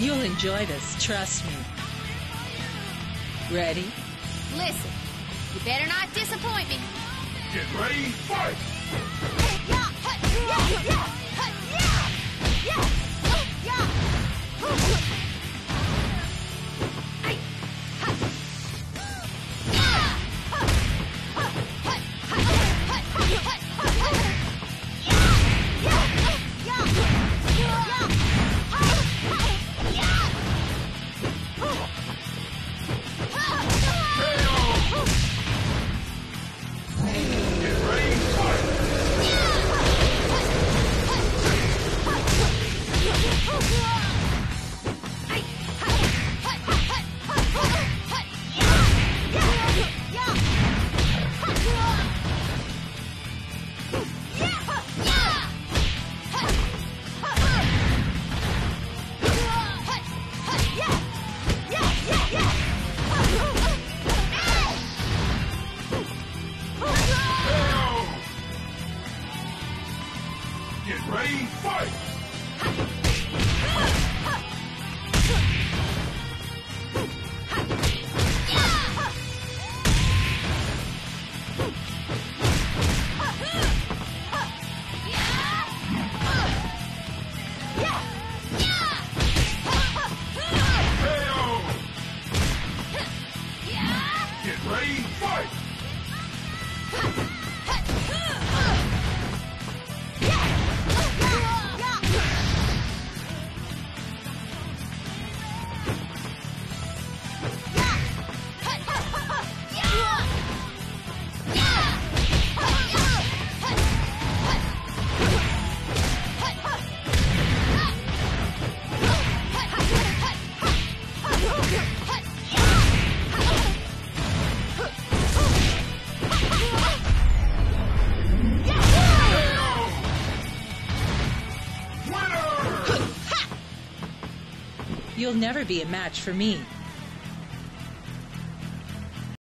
You'll enjoy this, trust me. Ready? Listen, you better not disappoint me. Get ready, fight! Get Get ready, fight! You'll never be a match for me.